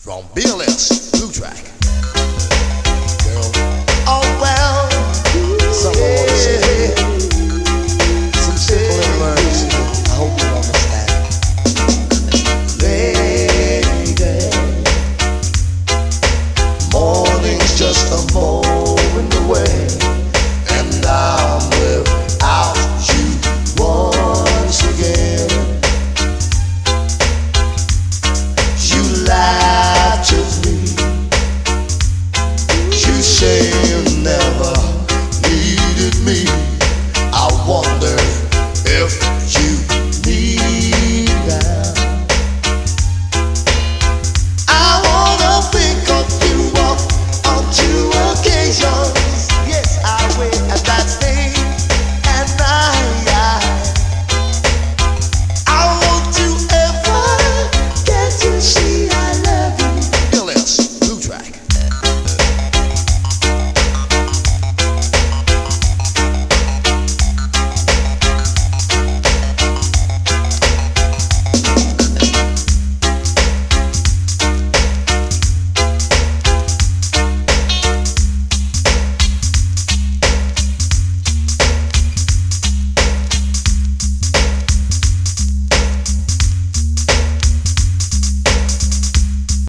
From BLS, Blue Track. Girl. Oh, well. Some yeah. more to say. Some simple yeah. words. I hope you understand. Lady, morning's just a morning. me.